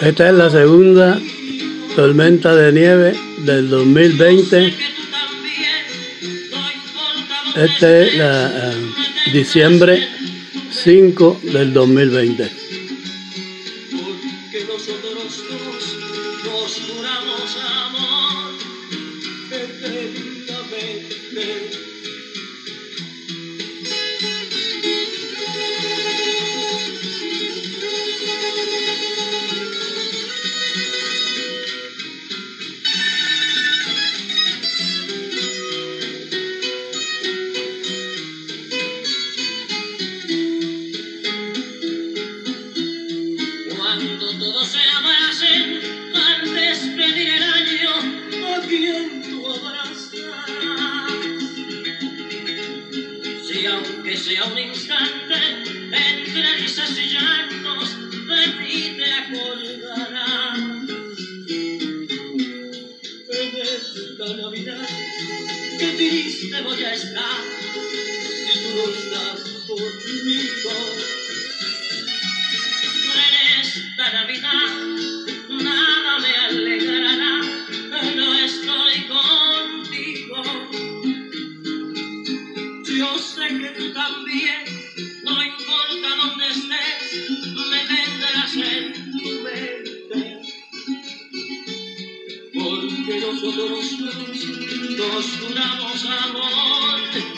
Esta es la segunda tormenta de nieve del 2020. Este es uh, diciembre 5 del 2020. Porque nosotros dos nos juramos amor Cuando todos se abracen al despedir el año, ¿a quién tú abrazarás? Si aunque sea un instante, entre risas y llantos, de mí te acordarás. En esta Navidad, qué triste voy a estar si tú no estás conmigo. Que tú también, no importa dónde estés, me tendrás en tu mente. Porque nosotros dos nos juramos amor.